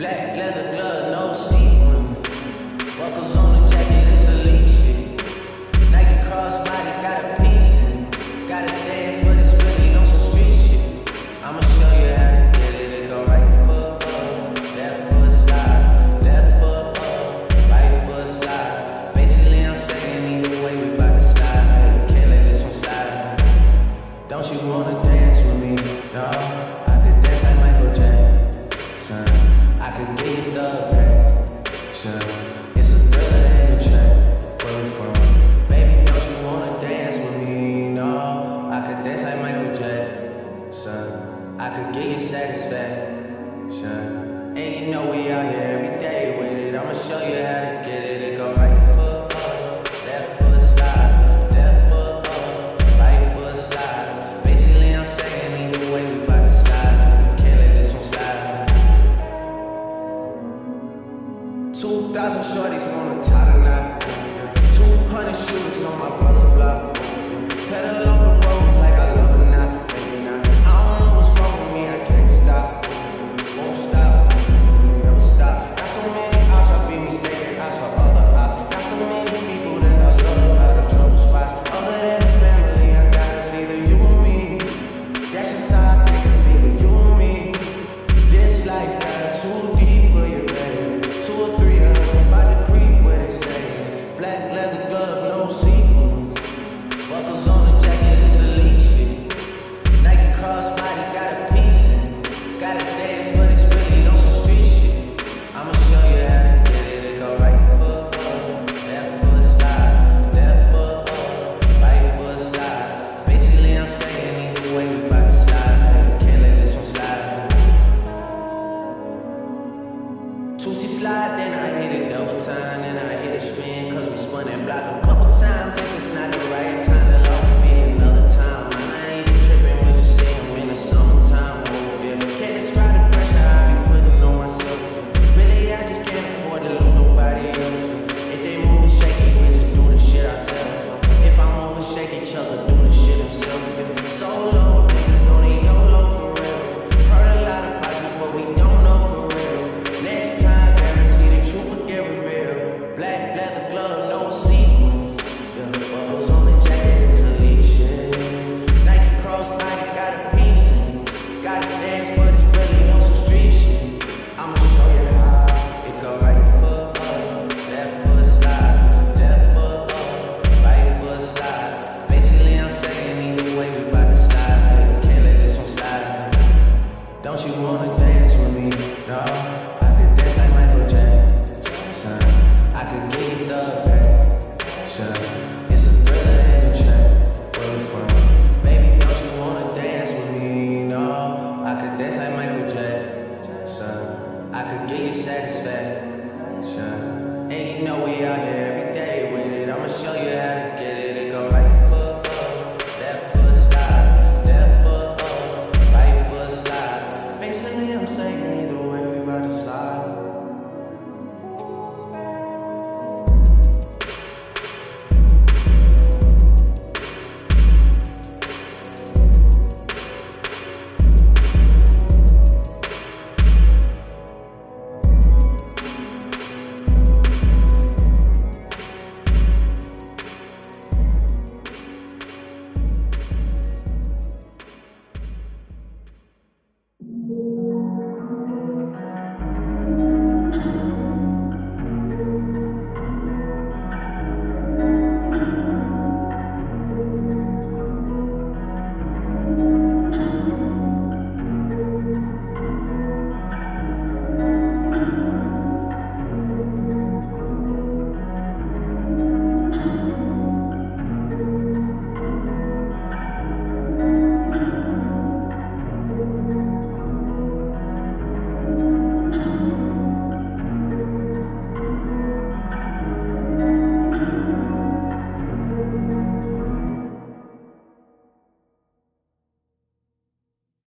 Black leather glove, no sequin. Buckles on the You know we out here every day with it. I'ma show you how to get it. It go right foot up, left foot slide, left foot up, right foot slide. Basically, I'm saying either way we bout to slide. Can't let this one slide. Two thousand shorties wanna tie the knot. Two hundred shooters on my brother block. Pedal over.